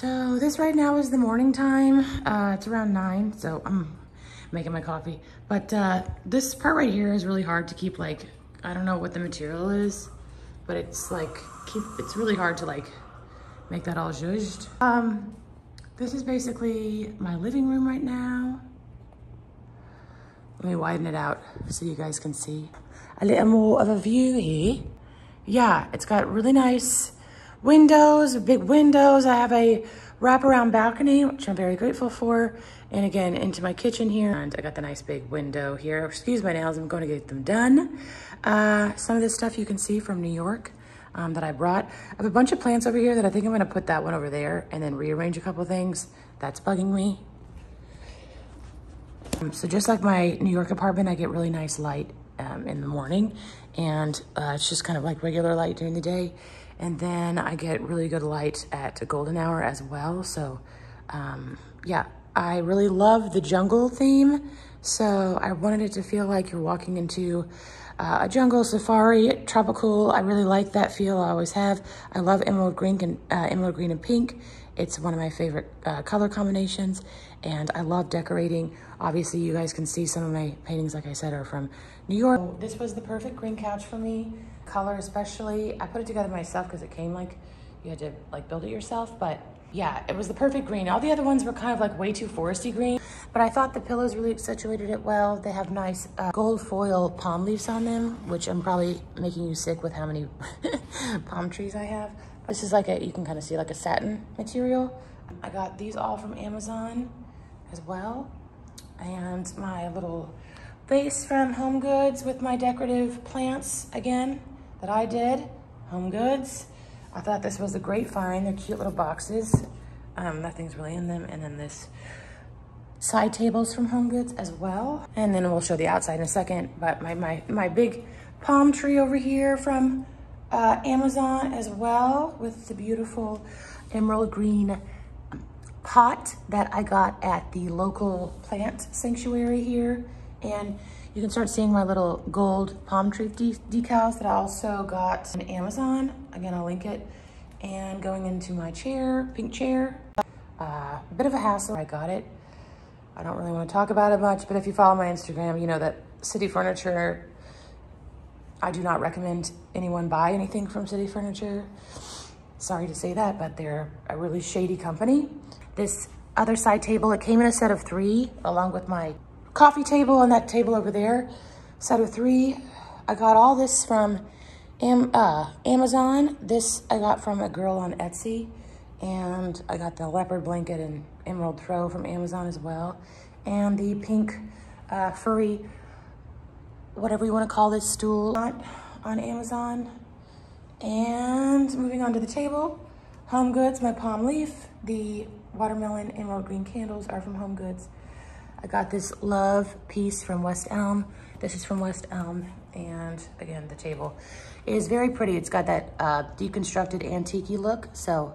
So this right now is the morning time. Uh, it's around nine, so I'm making my coffee. But uh, this part right here is really hard to keep like, I don't know what the material is, but it's like, keep, it's really hard to like make that all zhuzhed. Um, this is basically my living room right now. Let me widen it out so you guys can see a little more of a view here. Yeah, it's got really nice windows, big windows. I have a wraparound balcony, which I'm very grateful for. And again, into my kitchen here. And I got the nice big window here. Excuse my nails, I'm going to get them done. Uh, some of this stuff you can see from New York um, that I brought. I have a bunch of plants over here that I think I'm gonna put that one over there and then rearrange a couple things. That's bugging me. Um, so just like my New York apartment, I get really nice light um, in the morning and uh, it's just kind of like regular light during the day. And then I get really good light at a golden hour as well. So um, yeah, I really love the jungle theme. So I wanted it to feel like you're walking into uh, a jungle safari, tropical. I really like that feel. I always have. I love emerald green and uh, emerald green and pink. It's one of my favorite uh, color combinations, and I love decorating. Obviously, you guys can see some of my paintings, like I said, are from New York. So this was the perfect green couch for me. Color especially. I put it together myself because it came like you had to like build it yourself, but yeah, it was the perfect green. All the other ones were kind of like way too foresty green, but I thought the pillows really accentuated it well. They have nice uh, gold foil palm leaves on them, which I'm probably making you sick with how many palm trees I have. This is like a, you can kind of see like a satin material. I got these all from Amazon as well. And my little vase from Home Goods with my decorative plants again that I did, Home Goods. I thought this was a great find. They're cute little boxes. Um, nothing's really in them. And then this side tables from Home Goods as well. And then we'll show the outside in a second. But my, my, my big palm tree over here from uh, Amazon as well with the beautiful emerald green pot that I got at the local plant sanctuary here. And you can start seeing my little gold palm tree de decals that I also got on Amazon. Again, I'll link it. And going into my chair, pink chair. Uh, a bit of a hassle, I got it. I don't really want to talk about it much, but if you follow my Instagram, you know that City Furniture, I do not recommend anyone buy anything from City Furniture. Sorry to say that, but they're a really shady company. This other side table, it came in a set of three along with my coffee table and that table over there, set of three. I got all this from Am uh, Amazon. This I got from a girl on Etsy. And I got the leopard blanket and emerald throw from Amazon as well. And the pink uh, furry, whatever you want to call this stool on Amazon. And moving on to the table, Home Goods, my palm leaf. The watermelon emerald green candles are from Home Goods. I got this love piece from West Elm. This is from West Elm. And again, the table is very pretty. It's got that uh, deconstructed antique look. So,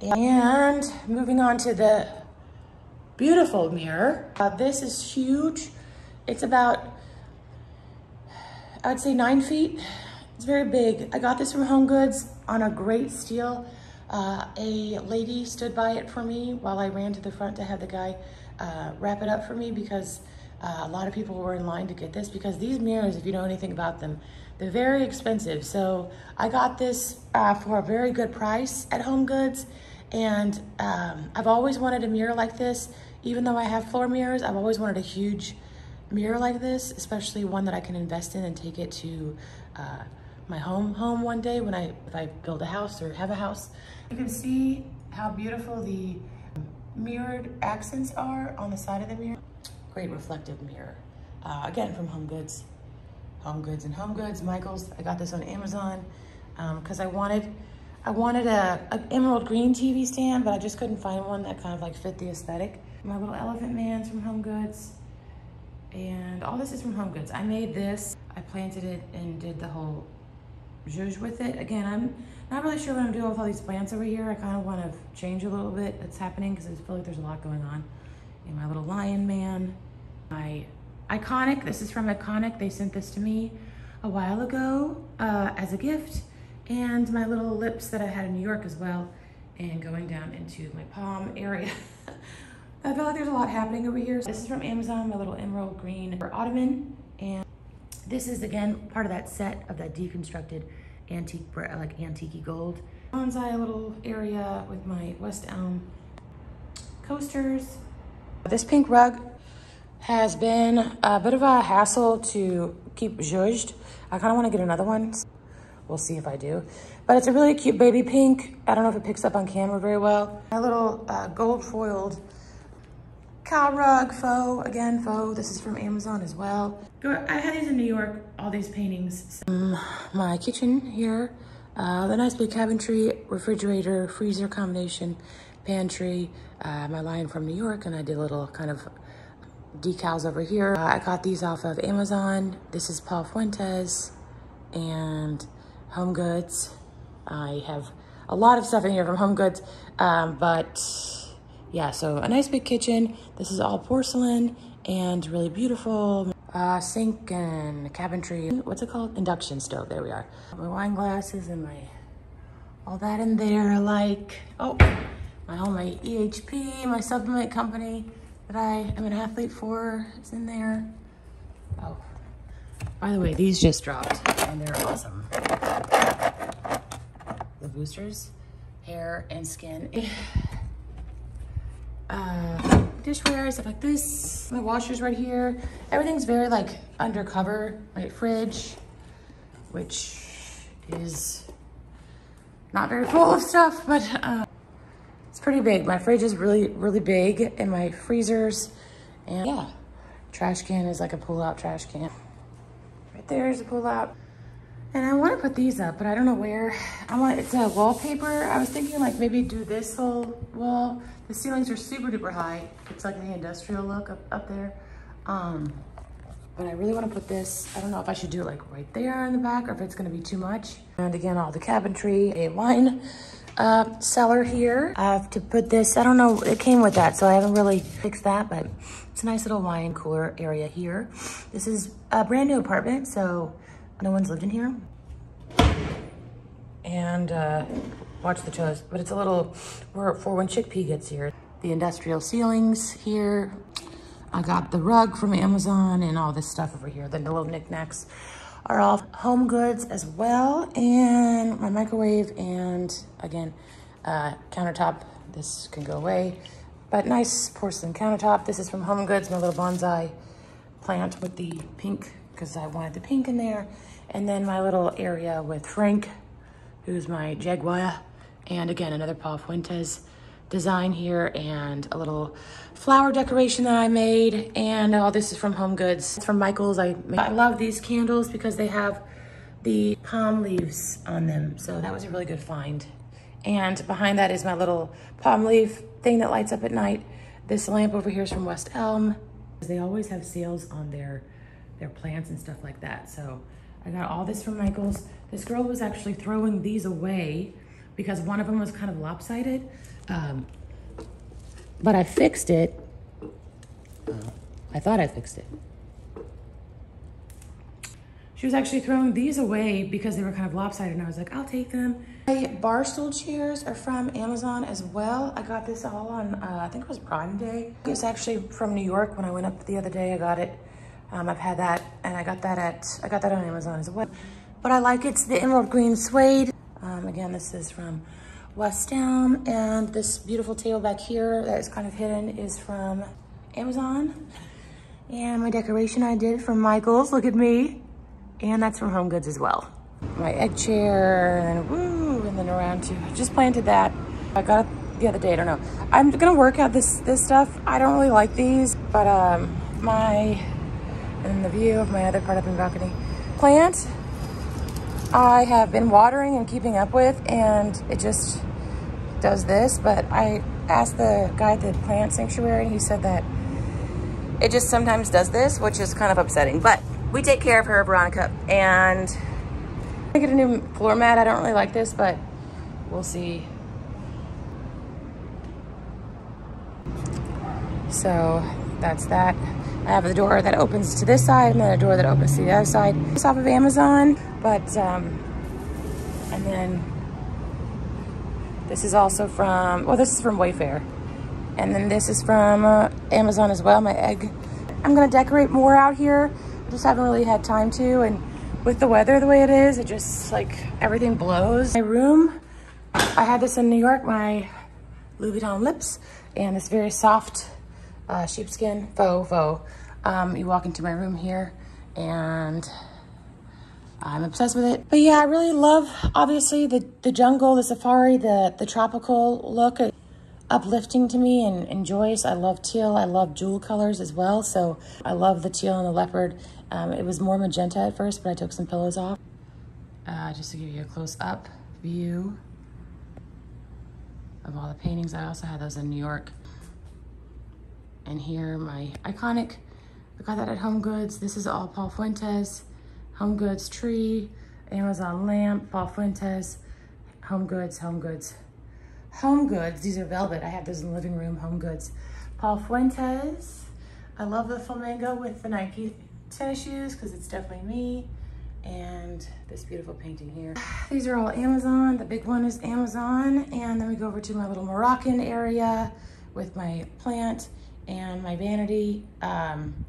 and moving on to the beautiful mirror. Uh, this is huge. It's about, I'd say nine feet. It's very big. I got this from Home Goods on a great steal. Uh, a lady stood by it for me while I ran to the front to have the guy uh, wrap it up for me because uh, a lot of people were in line to get this because these mirrors, if you know anything about them, they're very expensive. So I got this uh, for a very good price at Home Goods. And um, I've always wanted a mirror like this. Even though I have floor mirrors, I've always wanted a huge mirror like this, especially one that I can invest in and take it to uh, my home home one day when I, if I build a house or have a house. You can see how beautiful the mirrored accents are on the side of the mirror. Great reflective mirror. Uh, again, from Home Goods. Home Goods and Home Goods, Michaels. I got this on Amazon because um, I wanted I wanted a, a, emerald green TV stand, but I just couldn't find one that kind of like fit the aesthetic. My little elephant man's from Home Goods. And all this is from Home Goods. I made this, I planted it and did the whole zhuzh with it. Again, I'm not really sure what I'm doing with all these plants over here. I kind of want to change a little bit that's happening because I feel like there's a lot going on. And my little lion man, my Iconic, this is from Iconic. They sent this to me a while ago uh, as a gift. And my little lips that I had in New York as well. and going down into my palm area. I feel like there's a lot happening over here. This is from Amazon, my little emerald green ottoman. And this is again, part of that set of that deconstructed antique, like antique gold. Bonsai little area with my West Elm coasters. This pink rug has been a bit of a hassle to keep zhuzhed. I kind of want to get another one. We'll see if I do. But it's a really cute baby pink. I don't know if it picks up on camera very well. My little uh, gold foiled cow rug faux. Again, faux. This is from Amazon as well. I had these in New York, all these paintings. Um, my kitchen here. Uh, the nice big cabinetry, refrigerator, freezer combination, pantry. Uh, my line from New York, and I did a little kind of decals over here. Uh, I got these off of Amazon. This is Paul Fuentes and Home Goods. I have a lot of stuff in here from Home Goods, um, but yeah, so a nice big kitchen. This is all porcelain and really beautiful. Uh, sink and cabinetry. What's it called? Induction stove. There we are. My wine glasses and my all that in there. Like oh, my whole my EHP, my supplement company that I am an athlete for is in there. Oh, by the way, these just dropped and they're awesome. The boosters, hair and skin. Uh, dishware, stuff like this. My washer's right here. Everything's very like undercover. My fridge, which is not very full of stuff, but uh, it's pretty big. My fridge is really, really big and my freezers and yeah, trash can is like a pull out trash can. Right there is a pull out. And I want to put these up, but I don't know where. I want, it's a wallpaper. I was thinking like maybe do this whole wall. The ceilings are super duper high. It's like the industrial look up, up there. Um, but I really want to put this, I don't know if I should do it like right there in the back or if it's going to be too much. And again, all the cabinetry, a wine uh, cellar here. I have to put this, I don't know, it came with that, so I haven't really fixed that, but it's a nice little wine cooler area here. This is a brand new apartment, so no one's lived in here. And uh, watch the toes, but it's a little, for, for when Chickpea gets here. The industrial ceilings here. I got the rug from Amazon and all this stuff over here. The little knickknacks are all home goods as well. And my microwave and again, uh, countertop. This can go away, but nice porcelain countertop. This is from Home Goods, my little bonsai plant with the pink because I wanted the pink in there. And then my little area with Frank, who's my Jaguar. And again, another Paul Fuentes design here and a little flower decoration that I made. And all this is from Home Goods. It's from Michael's. I, I love these candles because they have the palm leaves on them. So that was a really good find. And behind that is my little palm leaf thing that lights up at night. This lamp over here is from West Elm. They always have sales on their, their plants and stuff like that. So I got all this from Michael's. This girl was actually throwing these away because one of them was kind of lopsided. Um, but I fixed it. Uh, I thought I fixed it. She was actually throwing these away because they were kind of lopsided and I was like, I'll take them. My bar stool chairs are from Amazon as well. I got this all on, uh, I think it was Prime Day. It's actually from New York. When I went up the other day, I got it um, I've had that, and I got that at, I got that on Amazon as well. But I like it's the emerald green suede. Um, again, this is from West Elm, and this beautiful table back here that is kind of hidden is from Amazon. And my decoration I did from Michaels, look at me. And that's from Home Goods as well. My egg chair, and then woo, and then around to, I just planted that. I got it the other day, I don't know. I'm gonna work out this, this stuff. I don't really like these, but um, my and the view of my other part of the balcony. Plant, I have been watering and keeping up with, and it just does this, but I asked the guy at the plant sanctuary, and he said that it just sometimes does this, which is kind of upsetting, but we take care of her, Veronica, and I get a new floor mat. I don't really like this, but we'll see. So that's that. I have a door that opens to this side and then a door that opens to the other side. It's off of Amazon, but, um, and then This is also from, well, this is from Wayfair. And then this is from uh, Amazon as well, my egg. I'm gonna decorate more out here. I just haven't really had time to. And with the weather the way it is, it just like everything blows. My room, I had this in New York, my Louis Vuitton lips and this very soft uh, sheepskin, faux, faux. Um, you walk into my room here and I'm obsessed with it. But yeah, I really love, obviously, the, the jungle, the safari, the, the tropical look. Uplifting to me and, and joyous. I love teal. I love jewel colors as well. So I love the teal and the leopard. Um, it was more magenta at first, but I took some pillows off. Uh, just to give you a close up view of all the paintings. I also had those in New York. And here, my iconic, I got that at Home Goods. This is all Paul Fuentes. Home Goods tree, Amazon lamp, Paul Fuentes, Home Goods, Home Goods. Home Goods, these are velvet. I have those in the living room, Home Goods. Paul Fuentes. I love the flamingo with the Nike tennis shoes because it's definitely me. And this beautiful painting here. These are all Amazon. The big one is Amazon. And then we go over to my little Moroccan area with my plant and my vanity. Um,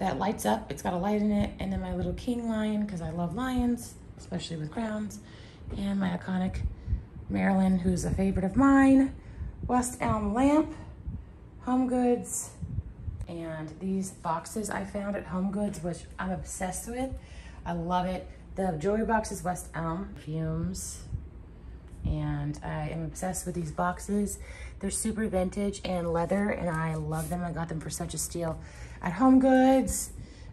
that lights up. It's got a light in it. And then my little king lion, because I love lions, especially with crowns. And my iconic Marilyn, who's a favorite of mine. West Elm lamp, Home Goods. And these boxes I found at Home Goods, which I'm obsessed with. I love it. The jewelry box is West Elm Fumes. And I am obsessed with these boxes. They're super vintage and leather, and I love them. I got them for such a steal at Home Goods.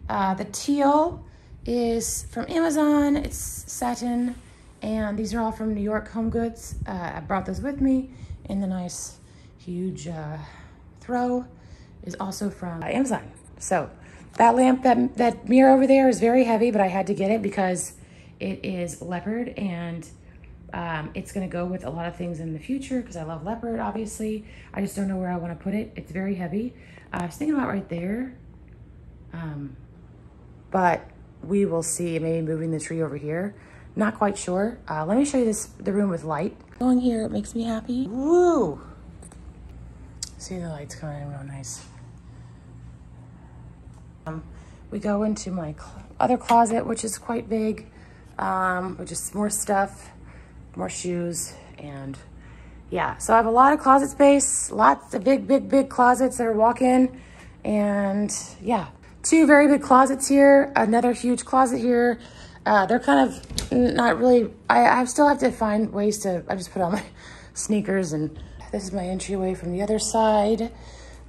Uh, the teal is from Amazon. It's satin. And these are all from New York Home Goods. Uh, I brought those with me. And the nice, huge uh, throw is also from Amazon. So that lamp, that, that mirror over there is very heavy, but I had to get it because it is leopard and um, it's gonna go with a lot of things in the future because I love leopard, obviously. I just don't know where I wanna put it. It's very heavy. I was thinking about right there, um, but we will see maybe moving the tree over here. Not quite sure. Uh, let me show you this the room with light. Going here, it makes me happy. Woo! See the lights coming in real nice. Um, we go into my cl other closet, which is quite big, um, with just more stuff, more shoes, and yeah, so I have a lot of closet space, lots of big, big, big closets that are walk-in. And yeah, two very big closets here, another huge closet here. Uh, they're kind of not really, I, I still have to find ways to, I just put on my sneakers and this is my entryway from the other side.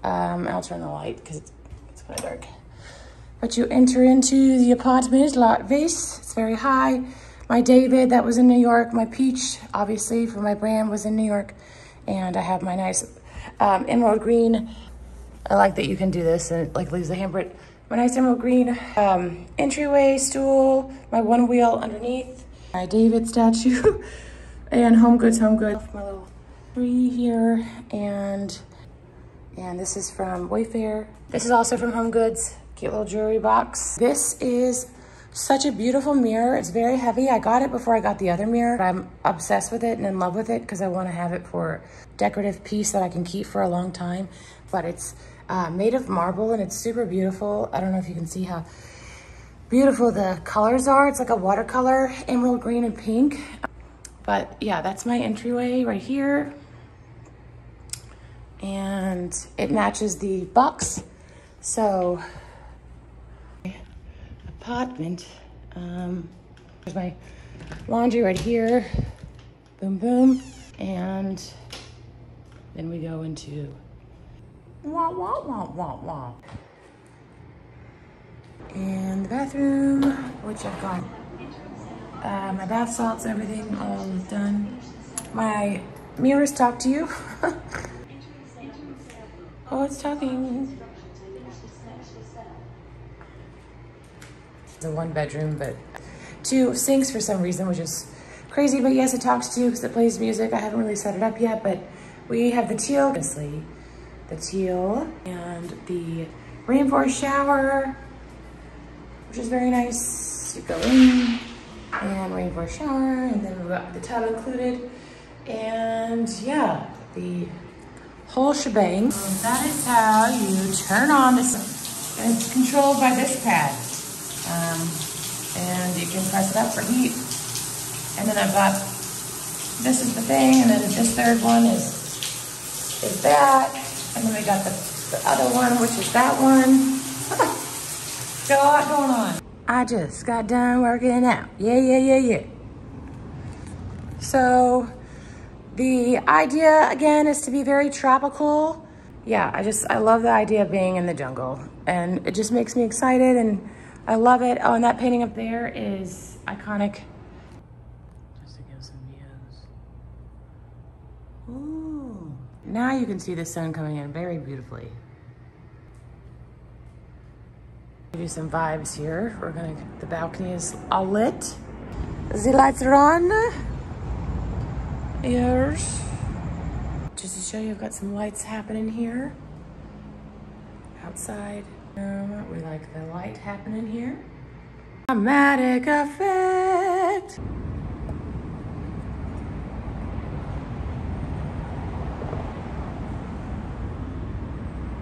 Um, I'll turn the light because it's, it's kind of dark. But you enter into the apartment, lot vase, it's very high. My David, that was in New York. My Peach, obviously, for my brand was in New York. And I have my nice um, emerald green. I like that you can do this and it like leaves the handprint. My nice emerald green um, entryway stool, my one wheel underneath, my David statue, and Home Goods, Home Goods. My little tree here, and and this is from Wayfair. This is also from Home Goods, cute little jewelry box. This is such a beautiful mirror. It's very heavy. I got it before I got the other mirror. I'm obsessed with it and in love with it because I want to have it for decorative piece that I can keep for a long time. But it's uh, made of marble and it's super beautiful. I don't know if you can see how beautiful the colors are. It's like a watercolor, emerald green and pink. But yeah, that's my entryway right here. And it matches the box. So apartment. Um, there's my laundry right here. Boom, boom. And then we go into wah, wah, wah, wah, wah. And the bathroom, which I've got uh, my bath salts, everything all done. My mirrors talk to you. oh, it's talking. A one bedroom, but two sinks for some reason, which is crazy. But yes, it talks to you because it plays music. I haven't really set it up yet, but we have the teal, obviously, the teal and the rainforest shower, which is very nice. You go in and rainforest shower, and then we've got the tub included. And yeah, the whole shebang. That is how you turn on this. And it's controlled by this pad. Um, and you can press it up for heat. And then I've got, this is the thing, and then this third one is, is that. And then we got the, the other one, which is that one. got a lot going on. I just got done working out. Yeah, yeah, yeah, yeah. So the idea again is to be very tropical. Yeah, I just, I love the idea of being in the jungle and it just makes me excited and I love it. Oh, and that painting up there is iconic. Just to give some views. Ooh. Now you can see the sun coming in very beautifully. Give you some vibes here. We're gonna, the balcony is all lit. The lights are on. Ears. Just to show you, I've got some lights happening here. Outside. Um, we like the light happening here. Dramatic effect.